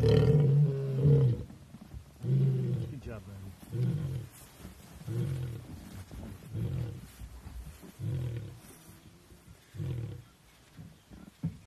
Good job, man.